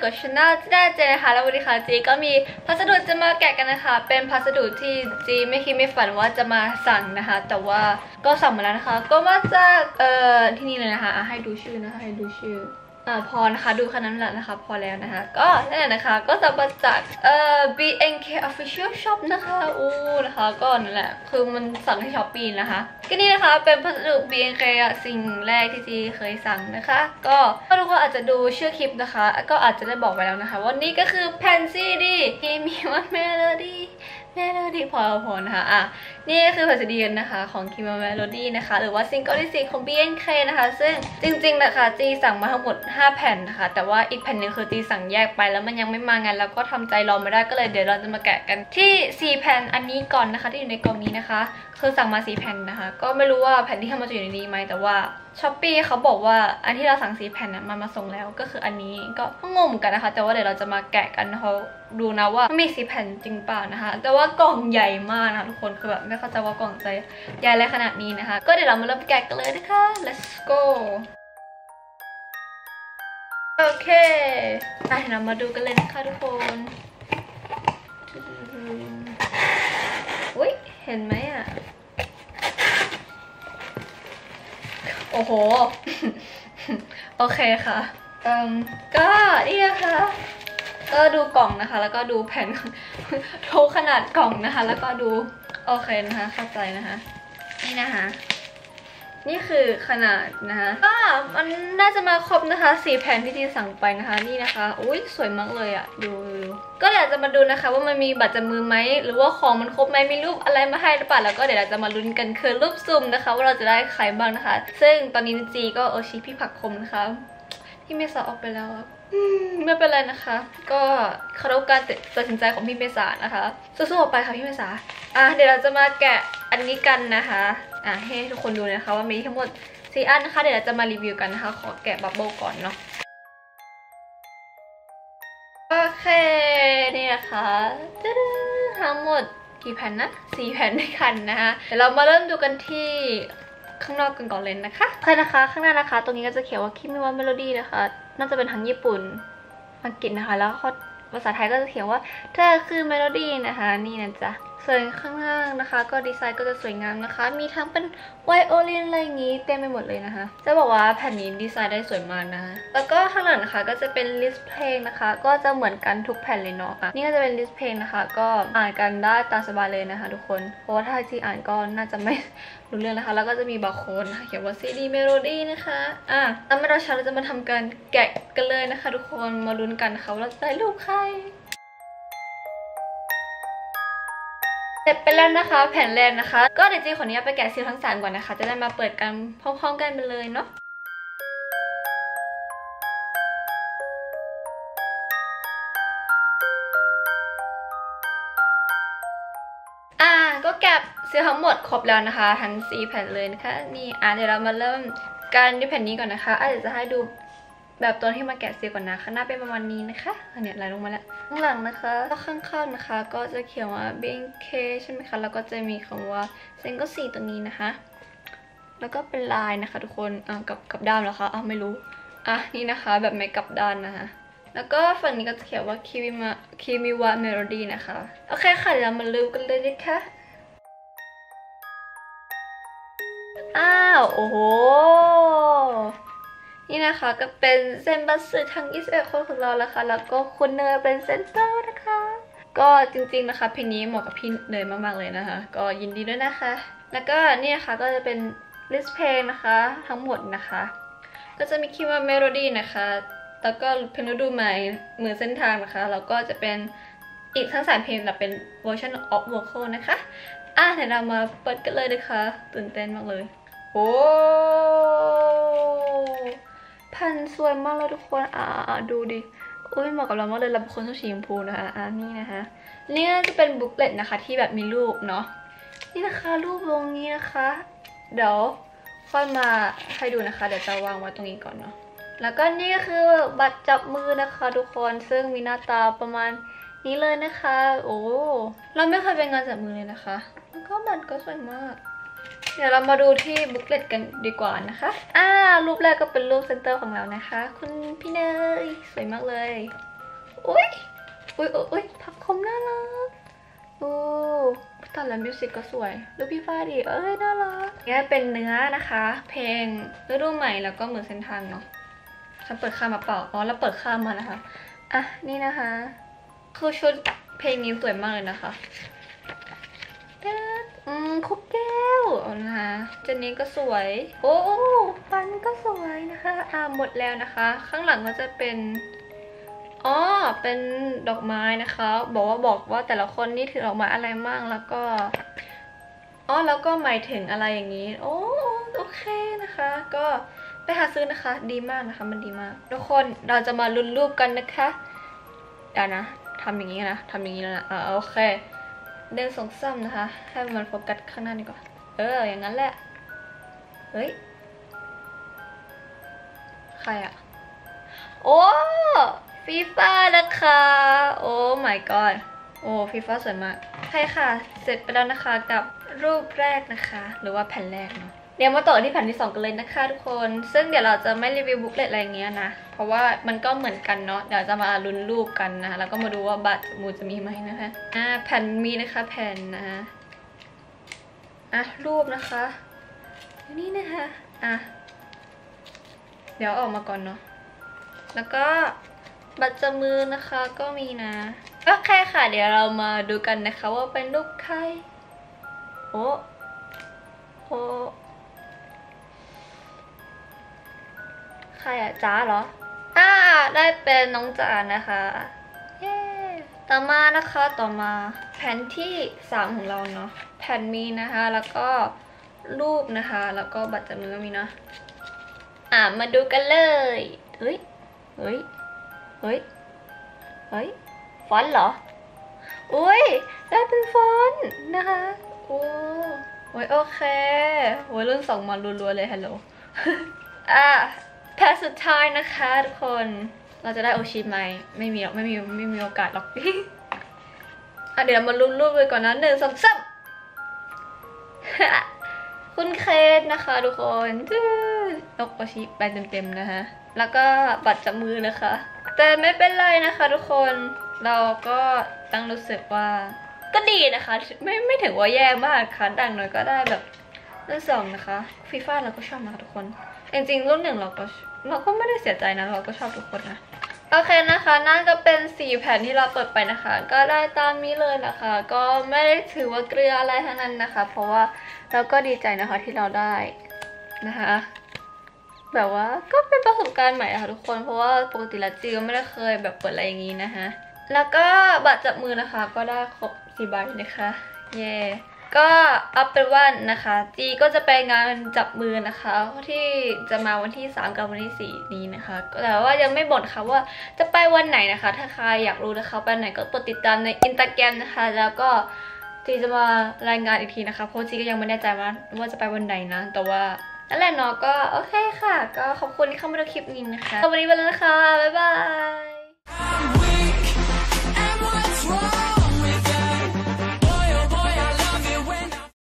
อยู่กับช anel จีน่าเจนะคะแล้ววันนี้ค่ะจีก็มีพัสดุจะมาแกะกันนะคะ เป็นพัสดุที่จีไม่คิดไม่ฝันว่าจะมาสั่งนะคะ แต่ว่าก็สั่งมาแล้วนะคะ ก็มาจากเอ่อที่นี่เลยนะคะ ให้ดูชื่อนะคะให้ดูชื่อ อพอนะคะ ดูแค่นั้นแหละนะคะ พอแล้วนะคะ ก็นั่นแหละนะคะ ก็สั่งมาจากเอ่อ BNK Official Shop นะคะอู้นะคะ ก็นั่นแหละ คือมันสั่งที่ช้อปปี้นะคะ ก็นี่นะคะ เป็นพัสดุ BNK สิ่งแรกที่จีเคยสั่งนะคะ ก็ทุกคนอาจจะดูชื่อคลิปนะคะ ก็อาจจะได้บอกไปแล้วนะคะว่านี่ก็คือแผ่นซีดี Kimi wa Melody เมโลดี้พอพอนะคะอะนี่ก็คือแผ่นซีดีนะคะของ Kimi wa Melody นะคะ หรือว่าซิงเกิลที่สี่ของ BNK นะคะ ซึ่งจริงๆนะคะจีสั่งมาทั้งหมด 5 แผ่นนะคะ แต่ว่าอีกแผ่นหนึ่งคือจีสั่งแยกไปแล้วมันยังไม่มาไงานแล้วก็ทำใจรอไม่ได้ก็เลยเดี๋ยวเราจะมาแกะกันที่ 4 แผ่นอันนี้ก่อนนะคะ ที่อยู่ในกล่องนี้นะคะ คือสั่งมา4แผ่นนะคะ ก็ไม่รู้ว่าแผ่นที่ทำมาจะอยู่ในนี้ไหมแต่ว่าช้อปปีเขาบอกว่าอันที่เราสั่งสีแผ่นน่ะมันมาส่งแล้วก็คืออันนี้ก็งงเหมือนกันนะคะ แต่ว่าเดี๋ยวเราจะมาแกะกันนะคะดูนะว่ามันมีสีแผ่นจริงเปล่านะคะ แต่ว่ากล่องใหญ่มากนะคะทุกคนคือแบบไม่เข้าใจว่ากล่องจะใหญ่อะไรขนาดนี้นะคะ ก็เดี๋ยวเรามาเริ่มแกะกันเลยนะคะ let's go โอเคไปเรามาดูกันเลยนะคะทุกคนอุ้ยเห็นไหมอะ โอ้โห โอเคค่ะเอ่มก็นี่นะคะก็ดูกล่องนะคะ แล้วก็ดูแผ่นดูขนาดกล่องนะคะ แล้วก็ดู โอเคนะคะ เข้าใจนะคะ นี่นะคะ นี่คือขนาดนะคะก็มันน่าจะมาครบนะคะสี่แผ่นที่ที่สั่งไปนะคะนี่นะคะอุ้ยสวยมากเลยอะ่ะดูก็เดี๋ยวจะมาดูนะคะ ว่ามันมีบัตรจำมือไหมหรือว่าของมันครบไหมมีรูปอะไรมาให้หรือเปล่าแล้วก็เดี๋ยวเราจะมาลุ้นกันคือรูปซุ่มนะคะ ว่าเราจะได้ใครบ้างนะคะ ซึ่งตอนนี้จีก็โอชิพี่ผักคมนะคะพี่เมษาออกไปแล้วอืไม่เป็นไรนะคะ ก็เคารพการตัดสินใจของพี่เมษานะคะสู้ๆออกไปค่ะพี่เมษาอะเดี๋ยวเราจะมาแกะอันนี้กันนะคะ อะให้ทุกคนดูนะคะว่ามีทั้งหมดสี่อันนะคะเดี๋ยวเราจะมารีวิวกันนะคะ ขอแกะบับเบิลก่อนเนาะโอเคนี่นะคะทั้งหมดกี่แผ่นนะสี่แผ่นด้วยกันนะคะเดี๋ยวเรามาเริ่มดูกันที่ข้างนอกกันก่อนเลยนะคะโอเคนะคะ ข้างหน้านะคะ ตรงนี้ก็จะเขียนว่า君はメロディーนะคะ น่าจะเป็นทางญี่ปุ่นอังกฤษนะคะ แล้วเขาภาษาไทยก็จะเขียนว่าเธอคือเมโลดี้นะคะ นี่นะจ๊ะ ส่วนข้างล่างนะคะ ก็ดีไซน์ก็จะสวยงามนะคะ มีทั้งเป็นไวโอลินอะไรอย่างงี้เต็มไปหมดเลยนะคะ จะบอกว่าแผ่นนี้ดีไซน์ได้สวยมากนะคะ แล้วก็ข้างหลังนะคะก็จะเป็น list เพลงนะคะ ก็จะเหมือนกันทุกแผ่นเลยเนาะนี่ก็จะเป็น list เพลงนะคะ ก็อ่านกันได้ตามสบายเลยนะคะ ทุกคน เพราะว่าถ้าที่อ่านก็น่าจะไม่รู้เรื่องนะคะ แล้วก็จะมีบาร์โค้ดนเขียนว่า CD Melody นะคะอะแล้วไม่รอช้าเราจะมาทำการแกะกันเลยนะคะ ทุกคนมาลุ้นกันนะคะว่าเราจะได้รูปใคร เสร็จไปแล้วนะคะ แผ่นแรกนะคะ ก็เดี๋ยวจีขออนุญาตไปแกะซีลทั้งสามก่อนนะคะ จะได้มาเปิดกันพร้อมๆกันไปเลยเนาะอ่าก็แกะซีลทั้งหมดครบแล้วนะคะ ทั้งสี่แผ่นเลยนะคะนี่อ่าเดี๋ยวเรามาเริ่มกันด้วยแผ่นนี้ก่อนนะคะอะเดี๋ยวจะให้ดู แบบตัวที่มาแกะซีก่อนนะข้างหน้าเป็นประมาณนี้นะคะอันนี้ยไหลลงมาแล้วข้างหลังนะคะก็ข้างๆนะคะ ก็จะเขียนว่า BNK ใช่ไหมคะแล้วก็จะมีคำว่าเซนก็สีตรงนี้นะคะ แล้วก็เป็นลายนะคะ ทุกคนอ่ากับกับด้านแล้วคะอ้าวไม่รู้อะนี่นะคะแบบไม่กลับด้านนะคะแล้วก็ฝั่งนี้ก็จะเขียนว่าคิมิวะ君はメロディーนะคะ โอเคค่ะเดี๋ยวเรามาเริ่มกันเลยนะคะอ้าว โอ้โห นี่นะคะก็เป็น選抜ทั้ง 21 คนของเราแล้วค่ะแล้วก็คุณเนยเป็น center นะคะ ก็จริงๆนะคะเพลงนี้เหมาะกับพี่เนยมากๆเลยนะคะ ก็ยินดีด้วยนะคะ แล้วก็นี่นะคะก็จะเป็น list เพลงนะคะทั้งหมดนะคะ ก็จะมี君はメロディーนะคะแล้วก็เพลงฤดูใหม่หมื่นเส้นทางนะคะแล้วก็จะเป็นอีกทั้งสามเพลงแบบเป็น version off vocal นะคะอะเดี๋ยวเรามาเปิดกันเลยนะคะ ตื่นเต้นมากเลย โอ้ แผ่นสวยมากเลยทุกคน อ่าดูดิอุ้ยเหมาะกับเรามากเลยเราเป็นคนชอบสีชมพูนะคะอ่านี่นะคะนี่ก็จะเป็น booklet นะคะที่แบบมีรูปเนาะนี่นะคะรูปลงนี้นะคะ เดี๋ยวค่อยมาให้ดูนะคะ เดี๋ยวจะวางไว้ตรงนี้ก่อนเนาะแล้วก็นี่ก็คือบัตรจับมือนะคะทุกคนซึ่งมีหน้าตาประมาณนี้เลยนะคะ โอ้เราไม่เคยเป็นงานจับมือเลยนะคะ แล้วก็บัตรก็สวยมาก เดี๋ยวเรามาดูที่ booklet กันดีกว่านะคะ อ่า รูปแรกก็เป็นรูป center ของเรานะคะ คุณพี่เนยสวยมากเลย อุ้ยอุ้ยอุ้ยพับคมน่ารักโอ้ตอนแล้วมิวสิกก็สวยดูพี่ฟ้าดิเอ้ยน่ารักนี่เป็นเนื้อนะคะ เพลงฤดูใหม่แล้วก็เหมือนเส้นทางเนาะฉันเปิดข้ามมาเปล่า อ๋อ แล้วเปิดข้ามมานะคะ อะ นี่นะคะ คือชุดเพลงนี้สวยมากเลยนะคะเต๊ดอืมคุกแก้วเนะคะเจนนี้ก็สวย โอ้ฟันก็สวยนะคะอ่าหมดแล้วนะคะ ข้างหลังก็จะเป็นอ๋อเป็นดอกไม้นะคะ บอกว่าบอกว่าแต่ละคนนี่ถือดอกไม้อะไรมั่งแล้วก็อ๋อแล้วก็หมายถึงอะไรอย่างนี้ โอ้โอเคนะคะ ก็ไปหาซื้อนะคะ ดีมากนะคะ มันดีมากทุกคนเราจะมาลุ้นรูปกันนะคะเดี๋ยวนะทำอย่างนี้นะทำอย่างนี้แล้วนะอ่าโอเคเดินสองซ้ำนะคะ ให้มันโฟกัสข้างหน้าดีกว่า เออ อย่างนั้นแหละ เฮ้ย ใครอะโอ้ฟีฟ่านะคะ โอ้ my god โอ้ฟีฟ่าสวยมาก ใช่ค่ะ เสร็จไปแล้วนะคะกับรูปแรกนะคะ หรือว่าแผ่นแรกเนาะเดี๋ยวมาต่อที่แผ่นที่ 2 กันเลยนะคะทุกคน ซึ่งเดี๋ยวเราจะไม่รีวิวบุ๊กเลตอะไรเงี้ยนะ เพราะว่ามันก็เหมือนกันเนาะ เดี๋ยวจะมาลุ้นรูปกันนะคะแล้วก็มาดูว่าบัตรมูจะมีไหมนะคะ อ่า แผ่นมีนะคะแผ่นนะคะ อะรูปนะคะนี่นะคะอะเดี๋ยวออกมาก่อนเนาะแล้วก็บัตรจมือนะคะก็มีนะโอเคค่ะ เดี๋ยวเรามาดูกันนะคะว่าเป็นรูปใครโอ้โอ้ใครอะจ้าเหรออ่าได้เป็นน้องจ๋านะคะ ต่อมานะคะต่อมาแผ่นที่สามของเราเนาะแผ่นมีนะคะ แล้วก็รูปนะคะ แล้วก็บัตรจำมือก็มีเนาะอ่ามาดูกันเลยเฮ้ยเฮ้ยเฮ้ยเฮ้ยฟอนต์เหรออุ้ยได้เป็นฟอนต์นะคะโอ้โอ้ยโอเคโอ้ยรุ่นสองมารัวๆเลยฮัลโหลอะแพ้สุดท้ายนะคะทุกคน เราจะได้โอชิไหมไม่มีหรอกไม่มีไม่มีโอกาสหรอกอะเดี๋ยวมาลุ้นรูปเลยก่อนนะหนึ่งสองสามคุณเคสนะคะทุกคนนกโอชิไปเต็มๆนะคะ แล้วก็บัตรจับมือนะคะ แต่ไม่เป็นไรนะคะทุกคนเราก็ตั้งรู้สึกว่า ก็ดีนะคะ ไม่ไม่ถึงว่าแย่มากค่ะดังหน่อยก็ได้แบบรุ่นสองนะคะฟีฟ่าเราก็ชอบนะคะทุกคนจริงๆรุ่นหนึ่งเราก็เราก็ไม่ได้เสียใจนะเราก็ชอบทุกคนนะ โอเคนะคะนั่นก็เป็นสี่แผ่นที่เราเปิดไปนะคะ ก็ได้ตามนี้เลยนะคะ ก็ไม่ได้ถือว่าเกลืออะไรทั้งนั้นนะคะ เพราะว่าเราก็ดีใจนะคะที่เราได้นะคะแบบว่าก็เป็นประสบการณ์ใหม่ค่ะทุกคนเพราะว่าปกติแล้วจีก็ไม่ได้เคยแบบเปิดอะไรอย่างนี้นะคะแล้วก็บัตรจับมือนะคะ ก็ได้ครบสี่ใบนะคะ เย่ ก็เอาเป็นว่านะคะจีก็จะไปงานจับมือนะคะ ที่จะมาวันที่ 3 กับวันที่ 4 นี้นะคะแต่ว่ายังไม่บอกค่ะว่าจะไปวันไหนนะคะ ถ้าใครอยากรู้นะคะไปไหนก็กดติดตามในอินสตาแกรมนะคะ แล้วก็จีจะมารายงานอีกทีนะคะเพราะจีก็ยังไม่แน่ใจว่าว่าจะไปวันไหนนะ แต่ว่านั่นแหละเนาะก็โอเคค่ะ ก็ขอบคุณที่เข้ามาดูคลิปนี้นะคะวันนี้ไปแล้วนะคะบ๊ายบาย